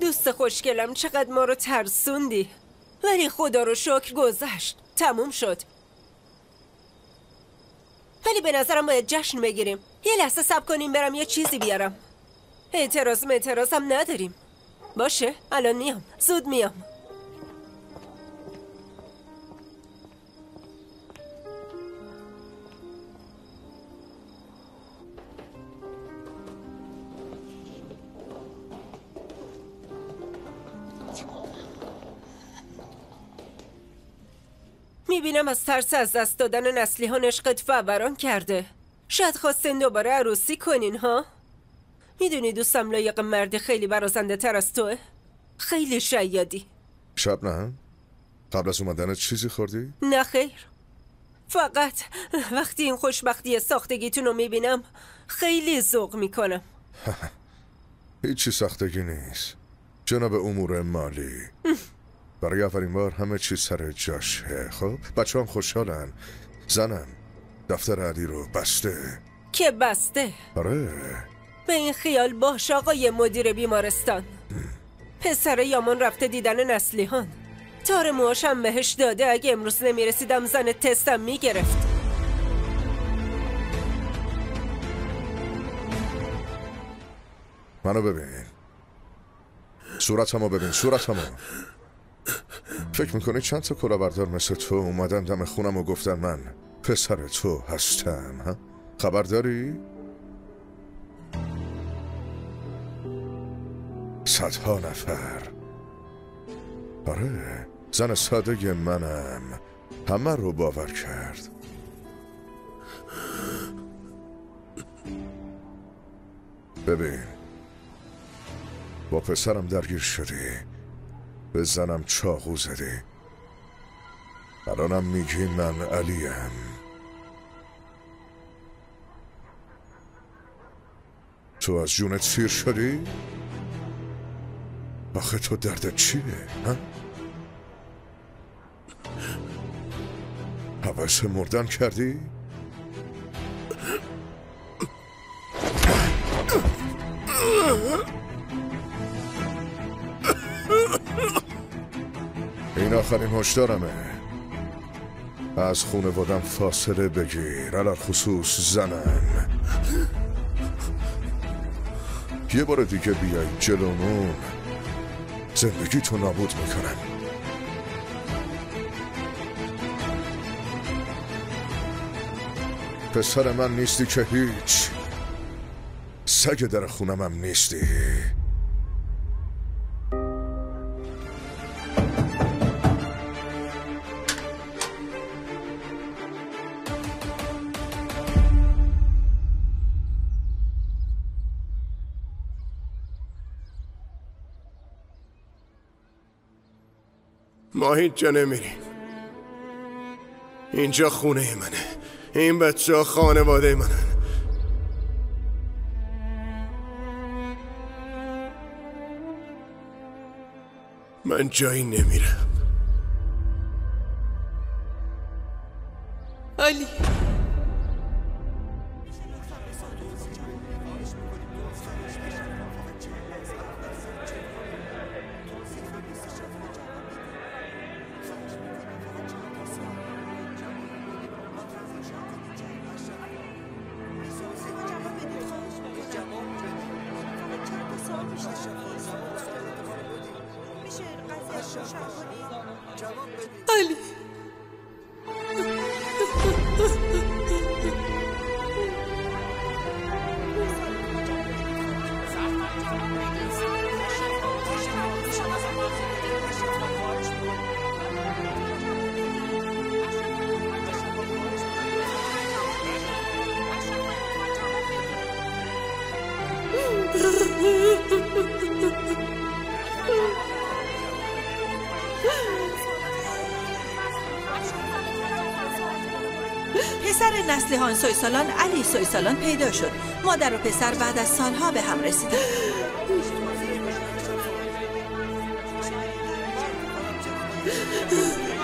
دوست خوشگلم چقدر ما رو ترسوندی. ولی خدا رو شکر گذشت. تموم شد. ولی به نظرم باید جشن بگیریم. یه لحظه سب کنیم برم یه چیزی بیارم. اعتراض اعتراض هم نداریم. باشه الان میام. زود میام. می‌بینم از ترس از دست دادن نسلی ها نشقت فوران کرده شاید خواستین دوباره عروسی کنین ها؟ می‌دونی دوستم لایق مردی خیلی برازنده تر از توه؟ خیلی شیادی شب نه؟ قبل از اومدن چیزی خوردی؟ نه خیر فقط وقتی این خوشبختی ساختگیتون رو می‌بینم خیلی ذوق می‌کنم هیچی ساختگی نیست جناب امور مالی برای اولین بار همه چیز سر جاشه خب؟ بچه هم خوشحالن. زنم. دفتر علی رو بسته. که بسته؟ آره. به این خیال باش آقای مدیر بیمارستان. پسر یامان رفته دیدن نسلیهان. تار موهاشم بهش داده. اگه امروز نمی‌رسیدم زن تستم می‌گرفت. منو ببین. صورتمو ببین. صورتمو. فکر می‌کنی چند تا کلاهبردار مثل تو اومدن دم خونم و گفتن من پسر تو هستم ها؟ خبر داری؟ صدها نفر آره زن ساده منم همه رو باور کرد ببین با پسرم درگیر شدی به زنم چاقو زدی الانم میگی من علیم تو از جونت سیر شدی؟ آخه تو دردت چیه؟ ها؟ حوث مردن کردی؟ این آخرین هشدارمه از خونوادم فاصله بگیر علال خصوص زنم یه بار دیگه بیای جلومون. زندگی تو نابود می‌کنم پسر من نیستی که هیچ. سگ در خونمم نیستی. ما هیچ جا نمیریم اینجا خونه منه. این بچه ها خانواده منن. من جایی نمیرم. علی. علی پسر نسل سویسالان علی سویسالان پیدا شد. مادر و پسر بعد از سالها به هم رسیدن